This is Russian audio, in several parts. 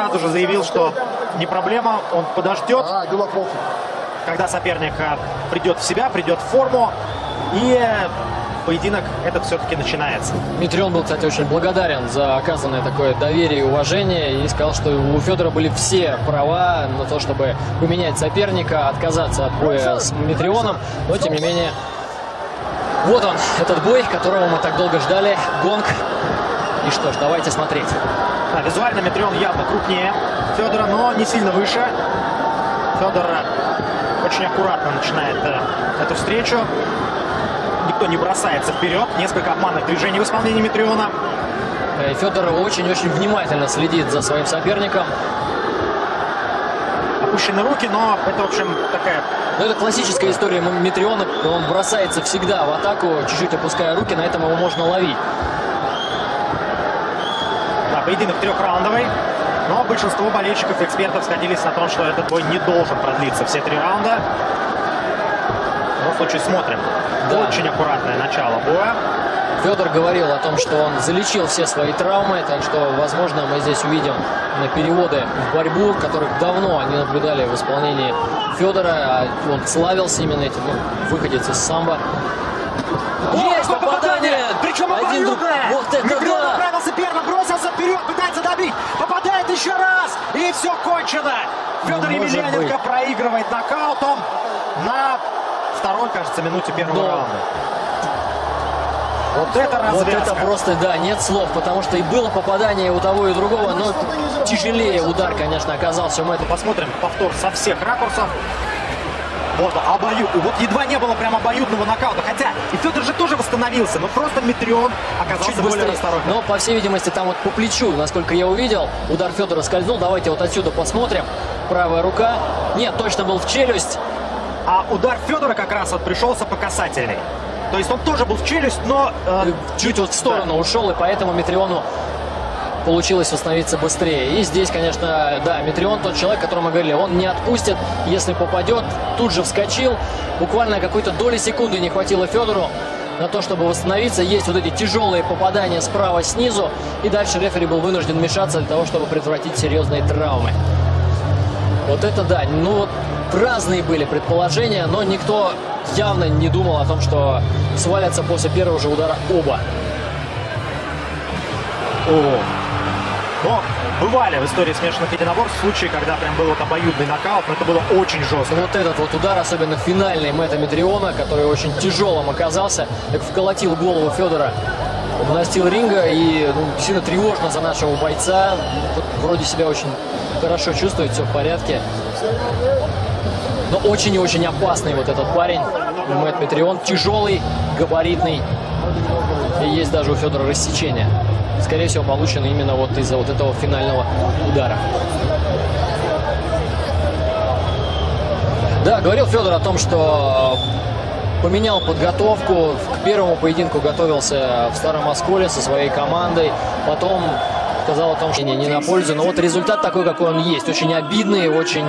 сразу же заявил, что не проблема, он подождет, когда соперник а, придет в себя, придет в форму. И поединок этот все-таки начинается. Митрион был, кстати, очень благодарен за оказанное такое доверие и уважение и сказал, что у Федора были все права на то, чтобы поменять соперника, отказаться от боя с Митрионом, но тем не менее вот он, этот бой, которого мы так долго ждали, гонг. И что ж, давайте смотреть. Да, визуально Митрион явно крупнее Федора, но не сильно выше. Федор очень аккуратно начинает э, эту встречу никто не бросается вперед. Несколько обманных движений в исполнении Митриона. И Федор очень-очень внимательно следит за своим соперником. Опущены руки, но это, в общем, такая... Ну, это классическая история Митриона. Он бросается всегда в атаку, чуть-чуть опуская руки. На этом его можно ловить. Да, поединок трехраундовый. Но большинство болельщиков и экспертов сходились на том, что этот бой не должен продлиться все три раунда. В любом случае смотрим. Да. Очень аккуратное начало боя. Федор говорил о том, что он залечил все свои травмы, так что, возможно, мы здесь увидим на переводы в борьбу, которых давно не наблюдали в исполнении Федора. А он славился именно этим, ну, выходец из самбо. Есть попадание! Причем Один друг... Вот это да! Отправился первым, бросился вперед, пытается добить. Попадает еще раз! И все кончено! Федор Емельяненко проигрывает нокаутом на второй, кажется, минуте первого Но... раунда. Вот это развязка. Вот это просто, да, нет слов, потому что и было попадание у того и другого, но тяжелее удар, конечно, оказался у Мэтта. Посмотрим повтор со всех ракурсов. Вот, обоюд... вот едва не было прям обоюдного нокаута. Хотя и Федор же тоже восстановился, но просто Митрион оказался Чуть более расторопным. Но, по всей видимости, там вот по плечу, насколько я увидел, удар Федора скользнул. Давайте вот отсюда посмотрим. Правая рука. Нет, точно был в челюсть. А удар Федора как раз вот пришелся по касательной. То есть он тоже был в челюсть, но... Э, чуть вот в сторону да. ушел, и поэтому Митриону получилось восстановиться быстрее. И здесь, конечно, да, Митрион тот человек, о котором мы говорили, он не отпустит, если попадет, тут же вскочил. Буквально какой-то доли секунды не хватило Федору на то, чтобы восстановиться. Есть вот эти тяжелые попадания справа снизу. И дальше рефери был вынужден вмешаться для того, чтобы предотвратить серьезные травмы. Вот это да. Ну вот разные были предположения, но никто явно не думал о том, что свалятся после первого же удара оба. О. Но бывали в истории смешанных единоборств случаи, когда прям был вот обоюдный нокаут, но это было очень жестко. Вот этот вот удар, особенно финальный Мэтта Медриона, который очень тяжелым оказался, как вколотил голову Федора настил ринга и ну, сильно тревожно за нашего бойца. Вроде себя очень хорошо чувствует, все в порядке. Но очень и очень опасный вот этот парень. Мэтт Петрион. Тяжелый, габаритный. И есть даже у Федора рассечение. Скорее всего, получено именно вот из-за вот этого финального удара. Да, говорил Федор о том, что поменял подготовку. К первому поединку готовился в Старом Осколе со своей командой. Потом сказал о том, что не, не на пользу. Но вот результат такой, какой он есть. Очень обидный, очень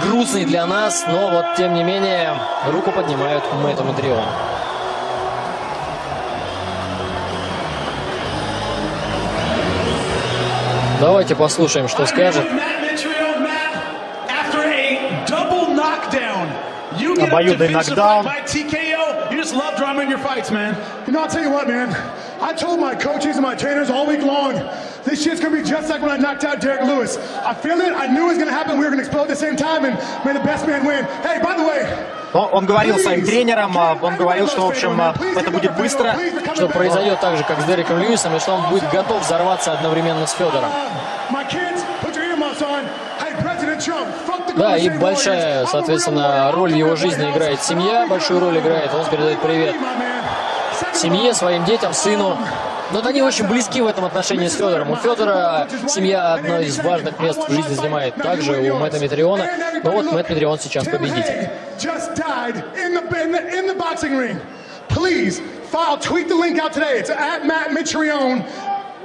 грустный для нас, но вот тем не менее руку поднимают Мэтту Мадриону. Давайте послушаем, что скажет. Обоюдный нокдаун. I told my coaches and my trainers all week long, this shit's gonna be just like when I knocked out Derek Lewis. I feel it, I knew it was gonna happen, we were gonna explode at the same time, and may the best man win. Hey, by the way, Но он говорил своим тренерам, он говорил, что, в общем, это будет быстро. Что произойдет так же, как с Дереком Льюисом, и что он будет готов взорваться одновременно с Федором. Да, и большая, соответственно, роль в его жизни играет семья, большую роль играет, он передает привет семье, своим детям, сыну. Но они очень близки в этом отношении с Федором. У Федора семья одно из важных мест в жизни занимает. Также у Мэтта Митриона. Но вот Мэтт Митрион сейчас победитель. Please, file, tweet the link out today. It's at Matt Mitrione.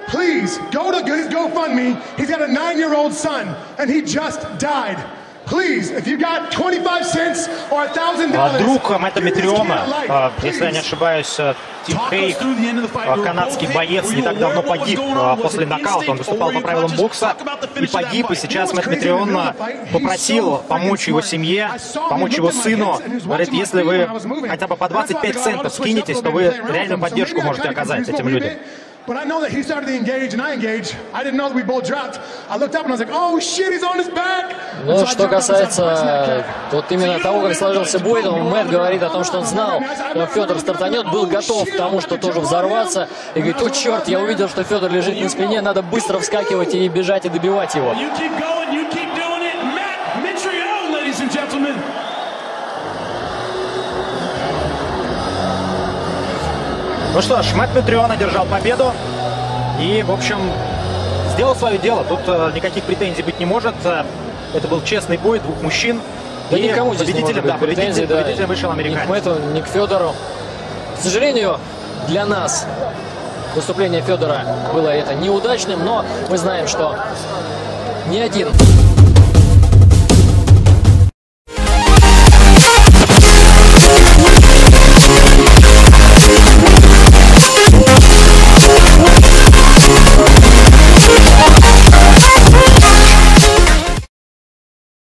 Please, go to his GoFundMe. He's got a nine-year-old son, and he just died. Please, if you got 25 cents or a thousand А Друг Мэтта Митриона, а, если я не ошибаюсь, э, Тим Хейк, а, канадский боец, не так давно погиб а, после нокаута. Он выступал по правилам бокса и погиб. И сейчас Мэтт Митрион а, попросил помочь его семье, помочь его сыну. Говорит, если вы хотя бы по 25 центов скинетесь, то вы реальную поддержку можете оказать этим людям. But I know that he started to engage and I engaged. I didn't know that we both dropped. I looked up and I was like, oh shit, he's on his back. Ну, что касается э, вот именно того, как сложился бой, то Мэтт говорит о том, что он знал, что Федор стартанет, был готов к тому, что тоже взорваться. И говорит, о черт, я увидел, что Федор лежит на спине, надо быстро вскакивать и бежать и добивать его. You keep going, you keep doing it. Matt Mitrione, ladies and gentlemen. Ну что ж, Мэтт Митрион одержал победу. И, в общем, сделал свое дело. Тут э, никаких претензий быть не может. Э, Это был честный бой двух мужчин. Да И никому здесь не победителем, да, быть претензий, победителем, да, победителем вышел ни к американец. Мэтту, ни к Федору. К сожалению, для нас выступление Федора было это неудачным, но мы знаем, что ни один